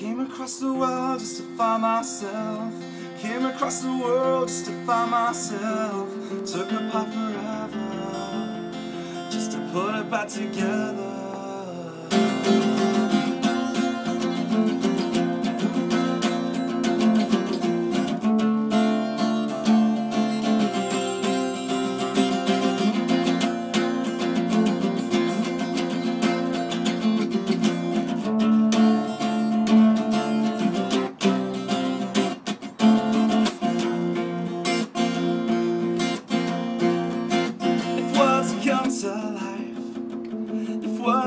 Came across the world just to find myself. Came across the world just to find myself. Took apart forever just to put it back together.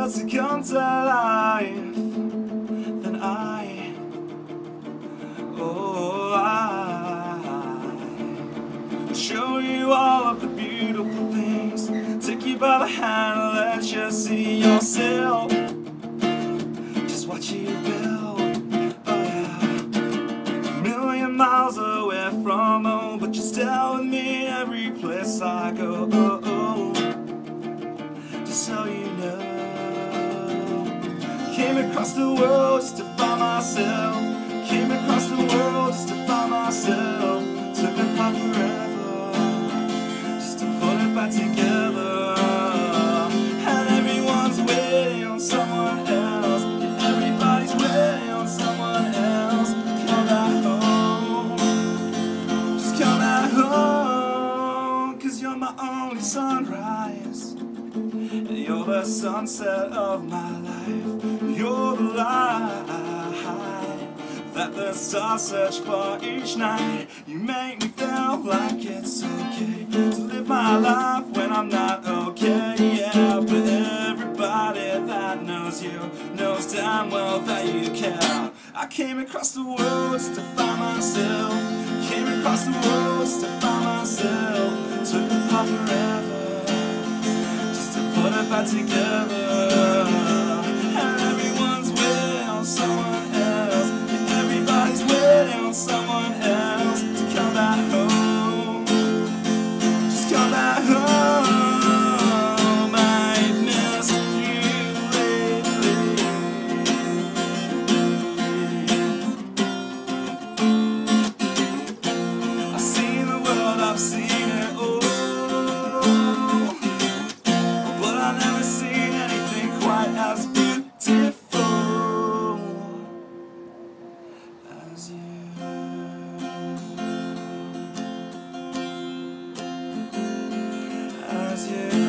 Words come to life, then I, oh, I show you all of the beautiful things. Take you by the hand and let you see yourself. Just watch you build, oh yeah. A million miles away from home, but you're still with me every place I go. Oh, oh. Just so you know, came across the world just to find myself. Came across the world just to find myself. Took it apart forever just to put it back together. And everyone's waiting on someone else. Yeah, everybody's waiting on someone else. Come back home. Just come back home. Cause you're my only sunrise. And you're the sunset of my life. The stars search for each night. You make me feel like it's okay to live my life when I'm not okay. Yeah, but everybody that knows you knows damn well that you care. I came across the world just to find myself. Came across the just to find myself. Took apart forever just to put it back together. I've seen it all. But I've never seen anything quite as beautiful as you. As you.